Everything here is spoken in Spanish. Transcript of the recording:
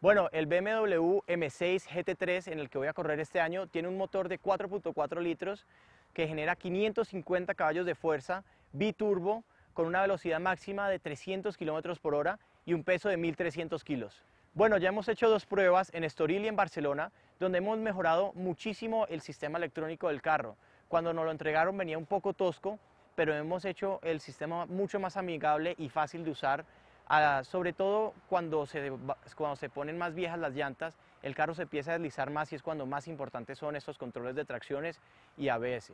Bueno, el BMW M6 GT3 en el que voy a correr este año tiene un motor de 4.4 litros que genera 550 caballos de fuerza, biturbo, con una velocidad máxima de 300 km por hora y un peso de 1.300 kilos. Bueno, ya hemos hecho dos pruebas en Estoril y en Barcelona, donde hemos mejorado muchísimo el sistema electrónico del carro. Cuando nos lo entregaron venía un poco tosco, pero hemos hecho el sistema mucho más amigable y fácil de usar sobre todo cuando se, cuando se ponen más viejas las llantas, el carro se empieza a deslizar más y es cuando más importantes son estos controles de tracciones y ABS.